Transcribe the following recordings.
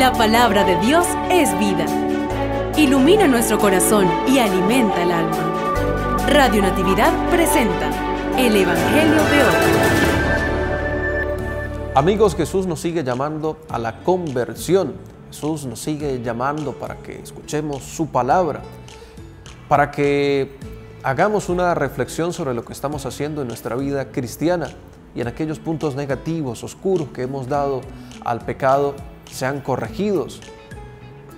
La palabra de Dios es vida. Ilumina nuestro corazón y alimenta el alma. Radio Natividad presenta el Evangelio de hoy. Amigos, Jesús nos sigue llamando a la conversión. Jesús nos sigue llamando para que escuchemos su palabra, para que hagamos una reflexión sobre lo que estamos haciendo en nuestra vida cristiana y en aquellos puntos negativos, oscuros que hemos dado al pecado sean corregidos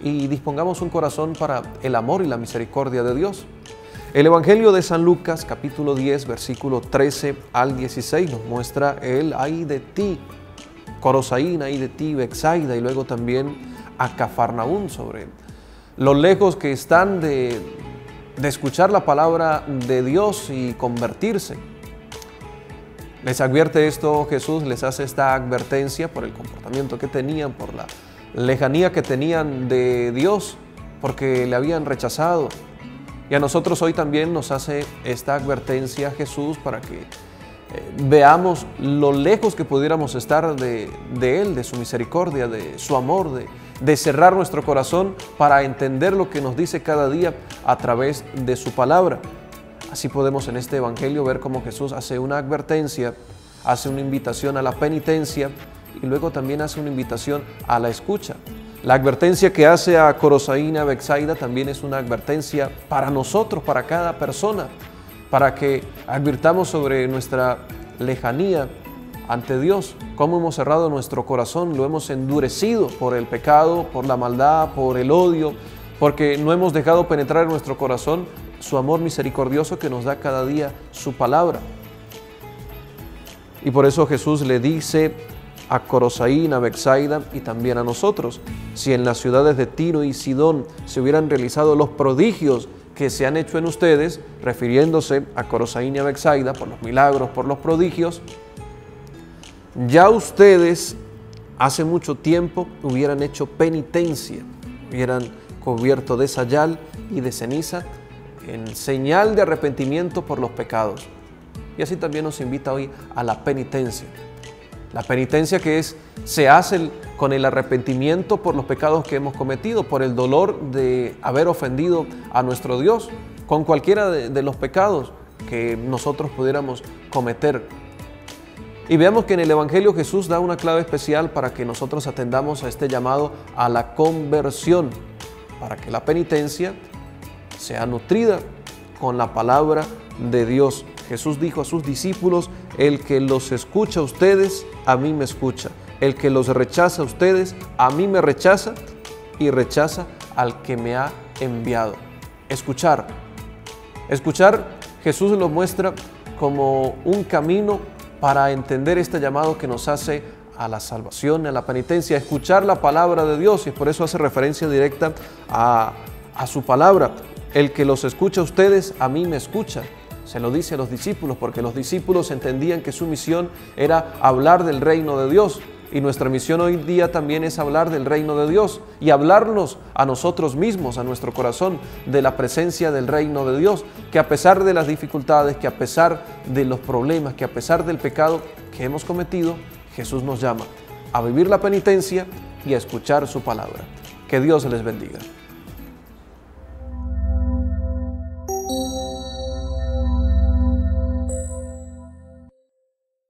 y dispongamos un corazón para el amor y la misericordia de Dios. El Evangelio de San Lucas, capítulo 10, versículo 13 al 16, nos muestra el ay de ti, Corosaín, ay de ti, Bexaida, y luego también a Cafarnaún sobre lo lejos que están de, de escuchar la palabra de Dios y convertirse. Les advierte esto Jesús, les hace esta advertencia por el comportamiento que tenían, por la lejanía que tenían de Dios, porque le habían rechazado. Y a nosotros hoy también nos hace esta advertencia Jesús para que eh, veamos lo lejos que pudiéramos estar de, Él, de su misericordia, de su amor, de, de cerrar nuestro corazón para entender lo que nos dice cada día a través de su palabra. Así podemos en este Evangelio ver cómo Jesús hace una advertencia, hace una invitación a la penitencia y luego también hace una invitación a la escucha. La advertencia que hace a Corosaína Bexaida también es una advertencia para nosotros, para cada persona, para que advirtamos sobre nuestra lejanía ante Dios, cómo hemos cerrado nuestro corazón, lo hemos endurecido por el pecado, por la maldad, por el odio, porque no hemos dejado penetrar en nuestro corazón su amor misericordioso que nos da cada día su palabra. Y por eso Jesús le dice a Corosaín, a Bexaida y también a nosotros, si en las ciudades de Tiro y Sidón se hubieran realizado los prodigios que se han hecho en ustedes, refiriéndose a Corosaín y a Bexaida por los milagros, por los prodigios, ya ustedes hace mucho tiempo hubieran hecho penitencia, hubieran cubierto de sayal y de ceniza en señal de arrepentimiento por los pecados. Y así también nos invita hoy a la penitencia. La penitencia que es, se hace con el arrepentimiento por los pecados que hemos cometido, por el dolor de haber ofendido a nuestro Dios, con cualquiera de, los pecados que nosotros pudiéramos cometer. Y veamos que en el Evangelio Jesús da una clave especial para que nosotros atendamos a este llamado a la conversión, para que la penitencia sea nutrida con la palabra de Dios. Jesús dijo a sus discípulos, el que los escucha a ustedes, a mí me escucha. El que los rechaza a ustedes, a mí me rechaza y rechaza al que me ha enviado. Escuchar. Escuchar, Jesús lo muestra como un camino para entender este llamado que nos hace a la salvación, a la penitencia, escuchar la palabra de Dios y por eso hace referencia directa a, a su palabra. El que los escucha a ustedes, a mí me escucha. Se lo dice a los discípulos porque los discípulos entendían que su misión era hablar del reino de Dios. Y nuestra misión hoy día también es hablar del reino de Dios y hablarnos a nosotros mismos, a nuestro corazón, de la presencia del reino de Dios, que a pesar de las dificultades, que a pesar de los problemas, que a pesar del pecado que hemos cometido, Jesús nos llama a vivir la penitencia y a escuchar su palabra. Que Dios les bendiga.